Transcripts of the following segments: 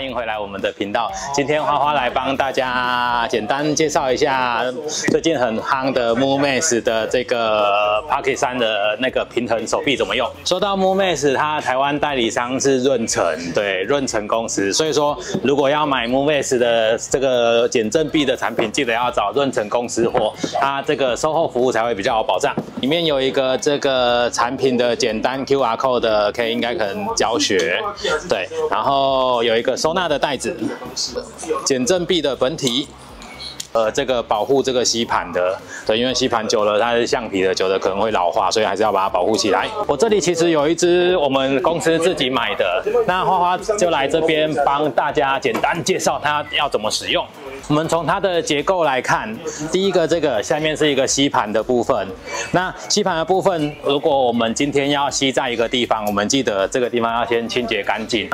欢迎回来我们的频道。今天花花来帮大家简单介绍一下最近很夯的 MoveMax 的这个 Pocket 三的那个平衡手臂怎么用。说到 MoveMax，它台湾代理商是润成，对，润成公司。所以说，如果要买 MoveMax 的这个减震臂的产品，记得要找润成公司货，它这个售后服务才会比较有保障。里面有一个这个产品的简单 QR code 的，可以应该可能教学，对，然后有一个收收纳的袋子，减震臂的本体。呃，这个保护这个吸盘的，对，因为吸盘久了它是橡皮的，久了可能会老化，所以还是要把它保护起来。我这里其实有一只我们公司自己买的，那花花就来这边帮大家简单介绍它要怎么使用。我们从它的结构来看，第一个这个下面是一个吸盘的部分。那吸盘的部分，如果我们今天要吸在一个地方，我们记得这个地方要先清洁干净，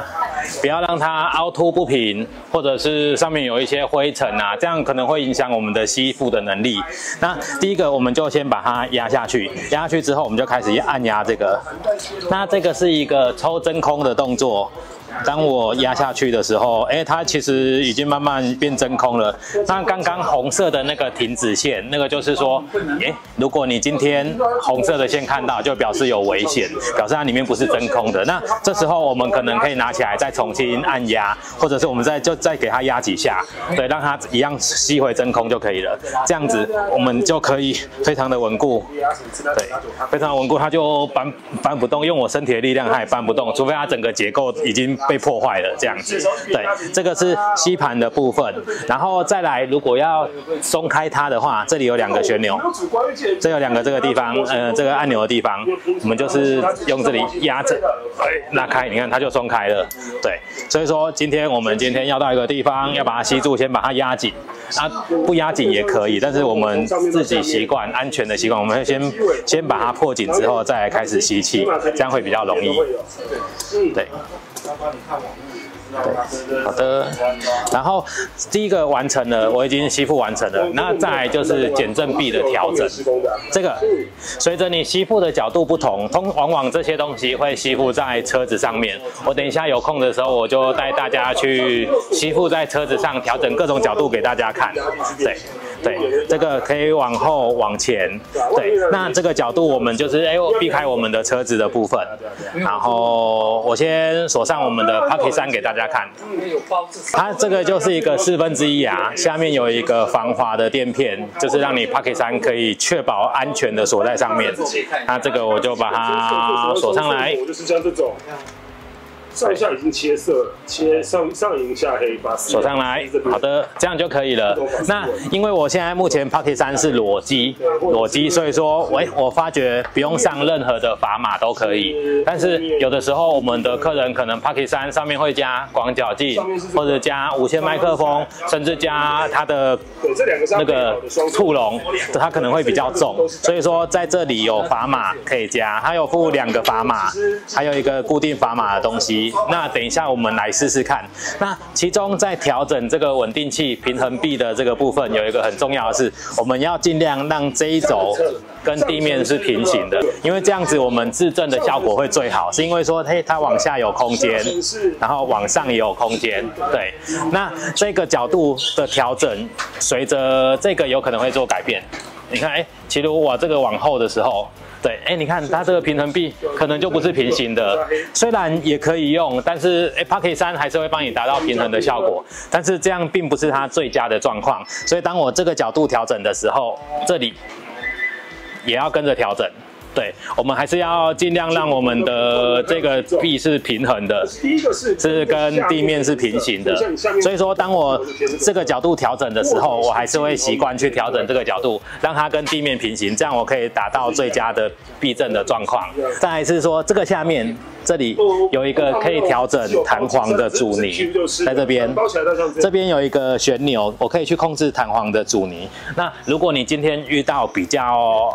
不要让它凹凸不平，或者是上面有一些灰尘啊，这样可能会影响我们的吸附的能力。那第一个，我们就先把它压下去，压下去之后，我们就开始按压这个。那这个是一个抽真空的动作。当我压下去的时候，哎，它其实已经慢慢变真空了。那刚刚红色的那个停止线，那个就是说，哎，如果你今天红色的线看到，就表示有危险，表示它里面不是真空的。那这时候我们可能可以拿起来再重新按压，或者是我们再就再给它压几下，对，让它一样吸回真空就可以了。这样子我们就可以非常的稳固，对，非常稳固，它就搬搬不动，用我身体的力量它也搬不动，除非它整个结构已经。被破坏了，这样子，对，这个是吸盘的部分，然后再来，如果要松开它的话，这里有两个旋钮，这有两个这个地方，呃，这个按钮的地方，我们就是用这里压着，拉开，你看它就松开了，对，所以说今天我们今天要到一个地方，要把它吸住，先把它压紧，啊，不压紧也可以，但是我们自己习惯安全的习惯，我们会先先把它破紧之后，再开始吸气，这样会比较容易，对。好的。然后第一个完成了，我已经吸附完成了。那再来就是减震臂的调整。这个随着你吸附的角度不同，通往往这些东西会吸附在车子上面。我等一下有空的时候，我就带大家去吸附在车子上，调整各种角度给大家看。对对，这个可以往后往前。对，那这个角度我们就是哎，避开我们的车子的部分。然后我先锁上我们的 Pocket 三给大家。看，它这个就是一个四分之一牙，下面有一个防滑的垫片，就是让你 Pocket 三可以确保安全的锁在上面。那这个我就把它锁上来。我就是像这种。上下已经切色了，切上上银下黑，把锁上来。好的，这样就可以了。那因为我现在目前 Pocket 三是裸机，裸机，所以说，喂，我发觉不用上任何的砝码都可以。但是有的时候我们的客人可能 Pocket 三上面会加广角镜，或者加无线麦克风，甚至加它的那个兔笼，它可能会比较重。所以说在这里有砝码可以加，它有附两个砝码，还有一个固定砝码的东西。那等一下，我们来试试看。那其中在调整这个稳定器平衡臂的这个部分，有一个很重要的是，我们要尽量让这一轴跟地面是平行的，因为这样子我们自正的效果会最好。是因为说，嘿，它往下有空间，然后往上也有空间。对，那这个角度的调整，随着这个有可能会做改变。你看，哎，其实我这个往后的时候。对，哎，你看它这个平衡臂可能就不是平行的，虽然也可以用，但是哎，Pocket 三还是会帮你达到平衡的效果，但是这样并不是它最佳的状况，所以当我这个角度调整的时候，这里也要跟着调整。对，我们还是要尽量让我们的这个臂是平衡的，是跟地面是平行的。所以说，当我这个角度调整的时候，我还是会习惯去调整这个角度，让它跟地面平行，这样我可以达到最佳的避震的状况。再是说，这个下面这里有一个可以调整弹簧的阻尼，在这边，这边有一个旋钮，我可以去控制弹簧的阻尼。那如果你今天遇到比较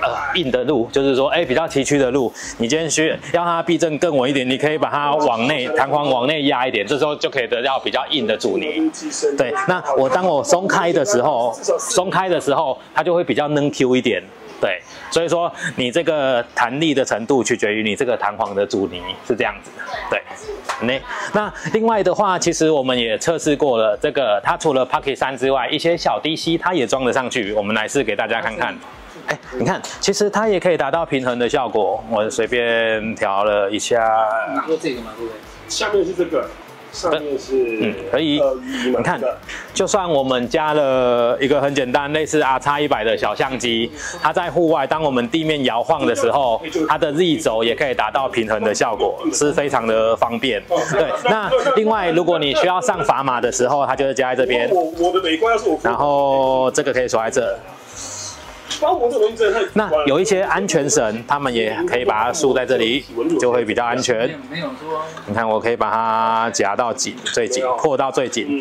呃，硬的路就是说，哎，比较崎岖的路，你今天需要它避震更稳一点，你可以把它往内弹簧往内压一点，这时候就可以得到比较硬的阻尼。对，那我当我松开的时候，松开的时候，它就会比较能 Q 一点。对，所以说你这个弹力的程度取决于你这个弹簧的阻尼是这样子的。对，那那另外的话，其实我们也测试过了，这个它除了 Pocket 三之外，一些小 DC 它也装得上去。我们来试给大家看看。哎，你看，其实它也可以达到平衡的效果。我随便调了一下。你说这个吗？对不对？下面是这个。上面是嗯，可以。你看，就算我们加了一个很简单，类似 R 叉一百的小相机，它在户外，当我们地面摇晃的时候，它的 Z 轴也可以达到平衡的效果，是非常的方便。对，那另外，如果你需要上砝码的时候，它就是加在这边。我我的美观要是我，然后这个可以锁在这。那有一些安全绳，他们也可以把它束在这里，就会比较安全。你看，我可以把它夹到紧，最紧，破到最紧。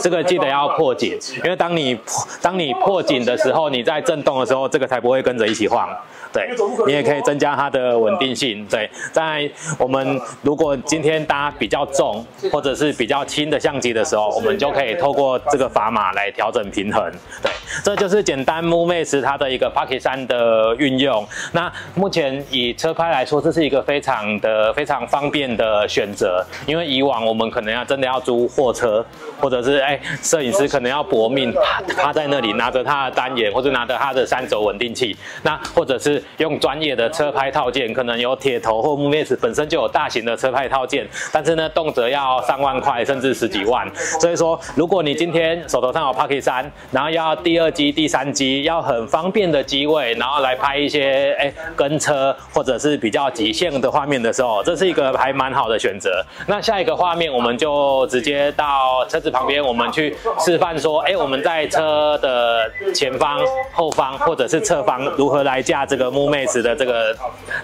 这个记得要破紧，因为当你破当你破紧的时候，你在震动的时候，这个才不会跟着一起晃。对，你也可以增加它的稳定性。对，在我们如果今天搭比较重或者是比较轻的相机的时候，我们就可以透过这个砝码来调整平衡。对，这就是简单 MoveMax 它的一个 Pocket 三的运用。那目前以车拍来说，这是一个非常的非常方便的选择。因为以往我们可能要真的要租货车，或者是哎摄影师可能要搏命趴趴在那里拿着他的单眼或者拿着他的三轴稳定器，那或者是。用专业的车拍套件，可能有铁头或木面子，本身就有大型的车拍套件，但是呢，动辄要上万块，甚至十几万。所以说，如果你今天手头上有 Pocket 三，然后要第二机、第三机，要很方便的机位，然后来拍一些哎跟车或者是比较极限的画面的时候，这是一个还蛮好的选择。那下一个画面，我们就直接到车子旁边，我们去示范说，哎，我们在车的前方、后方或者是侧方如何来架这个。木 Max 的这个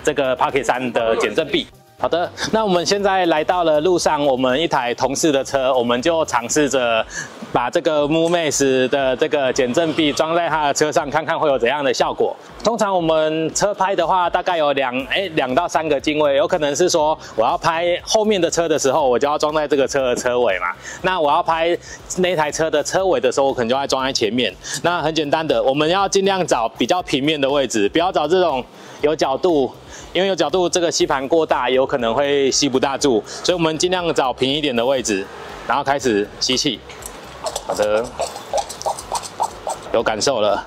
这个 Pocket 三的减震臂。好的，那我们现在来到了路上，我们一台同事的车，我们就尝试着把这个 m o v Max 的这个减震臂装在他的车上，看看会有怎样的效果。通常我们车拍的话，大概有两哎两到三个经纬，有可能是说我要拍后面的车的时候，我就要装在这个车的车尾嘛。那我要拍那台车的车尾的时候，我可能就要装在前面。那很简单的，我们要尽量找比较平面的位置，不要找这种有角度。因为有角度，这个吸盘过大，有可能会吸不大住，所以我们尽量找平一点的位置，然后开始吸气。好的，有感受了。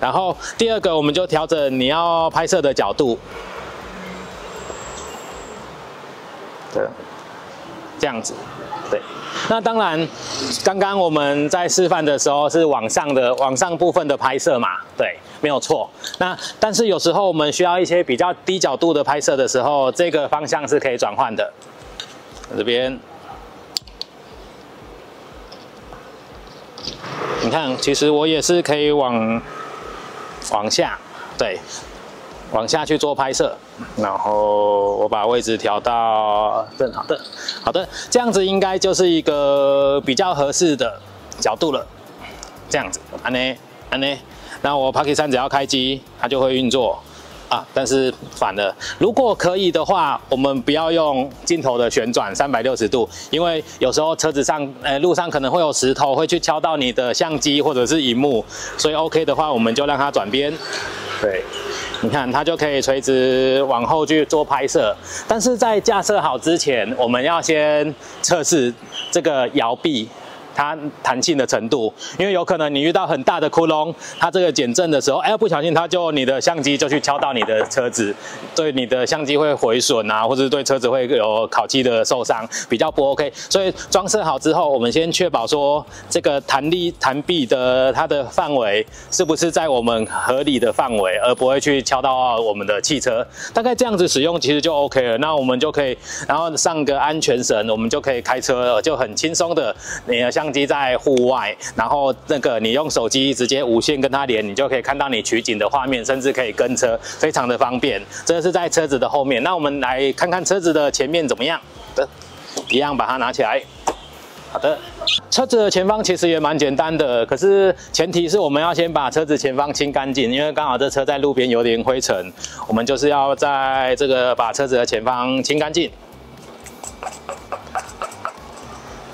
然后第二个，我们就调整你要拍摄的角度。对，这样子。那当然，刚刚我们在示范的时候是往上的往上部分的拍摄嘛，对，没有错。那但是有时候我们需要一些比较低角度的拍摄的时候，这个方向是可以转换的。这边，你看，其实我也是可以往往下，对。往下去做拍摄，然后我把位置调到正好的，好的，这样子应该就是一个比较合适的角度了。这样子，安呢，安呢，那我 Pocket 三只要开机，它就会运作啊。但是反了，如果可以的话，我们不要用镜头的旋转三百六十度，因为有时候车子上，呃，路上可能会有石头会去敲到你的相机或者是荧幕，所以 OK 的话，我们就让它转边，对。你看，它就可以垂直往后去做拍摄，但是在架设好之前，我们要先测试这个摇臂。它弹性的程度，因为有可能你遇到很大的窟窿，它这个减震的时候，哎，不小心它就你的相机就去敲到你的车子，对你的相机会毁损啊，或者对车子会有烤漆的受伤，比较不 OK。所以装设好之后，我们先确保说这个弹力弹臂的它的范围是不是在我们合理的范围，而不会去敲到我们的汽车。大概这样子使用其实就 OK 了，那我们就可以，然后上个安全绳，我们就可以开车了，就很轻松的，你像相机在户外，然后那个你用手机直接无线跟它连，你就可以看到你取景的画面，甚至可以跟车，非常的方便。这是在车子的后面，那我们来看看车子的前面怎么样？的，一样把它拿起来。好的，车子的前方其实也蛮简单的，可是前提是我们要先把车子前方清干净，因为刚好这车在路边有点灰尘，我们就是要在这个把车子的前方清干净。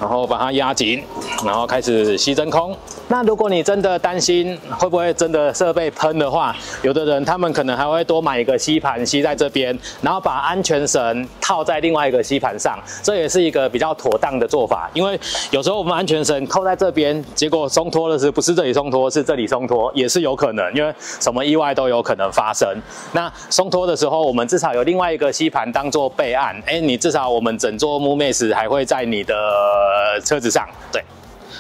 然后把它压紧。然后开始吸真空。那如果你真的担心会不会真的设备喷的话，有的人他们可能还会多买一个吸盘吸在这边，然后把安全绳套在另外一个吸盘上，这也是一个比较妥当的做法。因为有时候我们安全绳扣在这边，结果松脱的是不是这里松脱，是这里松脱，也是有可能，因为什么意外都有可能发生。那松脱的时候，我们至少有另外一个吸盘当做备案，哎，你至少我们整座 m o m a s 还会在你的车子上，对。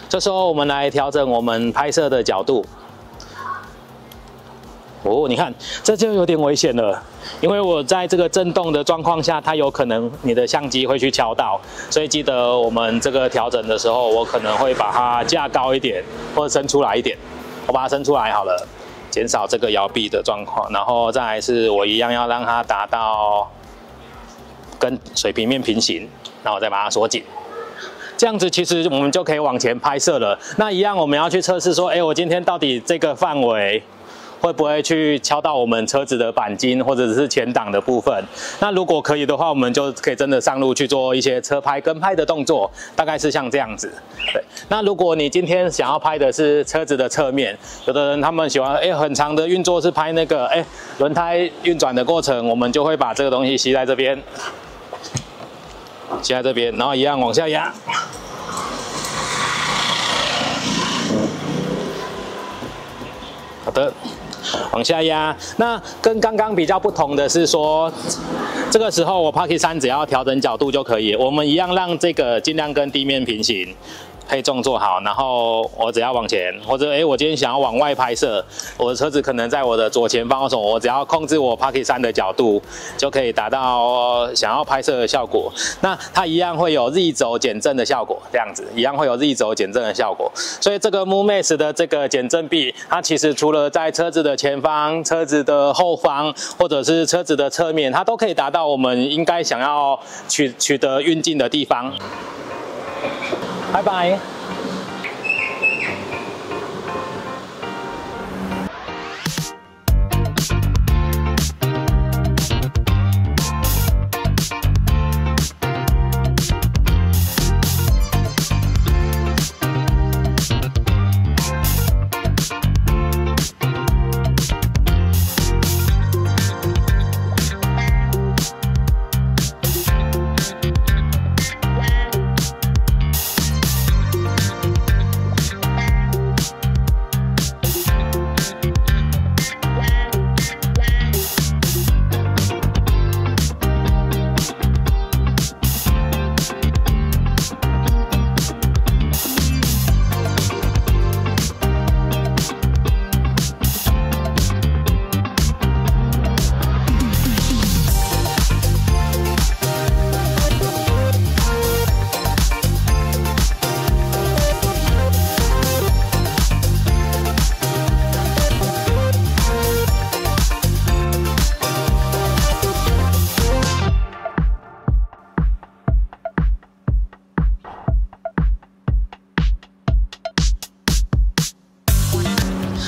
这时候我们来调整我们拍摄的角度。哦，你看，这就有点危险了，因为我在这个震动的状况下，它有可能你的相机会去敲到，所以记得我们这个调整的时候，我可能会把它架高一点，或者伸出来一点。我把它伸出来好了，减少这个摇臂的状况，然后再来是我一样要让它达到跟水平面平行，然后再把它锁紧。这样子其实我们就可以往前拍摄了。那一样我们要去测试说，哎，我今天到底这个范围会不会去敲到我们车子的钣金或者是前挡的部分？那如果可以的话，我们就可以真的上路去做一些车拍跟拍的动作，大概是像这样子。对。那如果你今天想要拍的是车子的侧面，有的人他们喜欢，哎，很长的运作是拍那个，哎，轮胎运转的过程，我们就会把这个东西吸在这边。现在这边，然后一样往下压。好的，往下压。那跟刚刚比较不同的是说，这个时候我 Pocket 三只要调整角度就可以，我们一样让这个尽量跟地面平行。配重做好，然后我只要往前，或者哎，我今天想要往外拍摄，我的车子可能在我的左前方，我我只要控制我 Pocket 三的角度，就可以达到想要拍摄的效果。那它一样会有 Z 轴减震的效果，这样子一样会有 Z 轴减震的效果。所以这个 MoveMax 的这个减震臂，它其实除了在车子的前方、车子的后方，或者是车子的侧面，它都可以达到我们应该想要取取得运镜的地方。拜拜。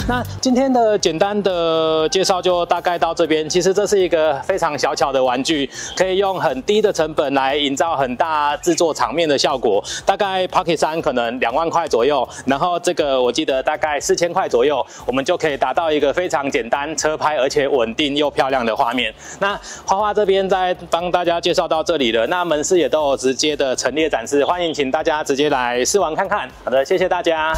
那今天的简单的介绍就大概到这边。其实这是一个非常小巧的玩具，可以用很低的成本来营造很大制作场面的效果。大概 Pocket 三可能两万块左右，然后这个我记得大概四千块左右，我们就可以达到一个非常简单车拍而且稳定又漂亮的画面。那花花这边在帮大家介绍到这里了，那门市也都有直接的陈列展示，欢迎请大家直接来试玩看看。好的，谢谢大家。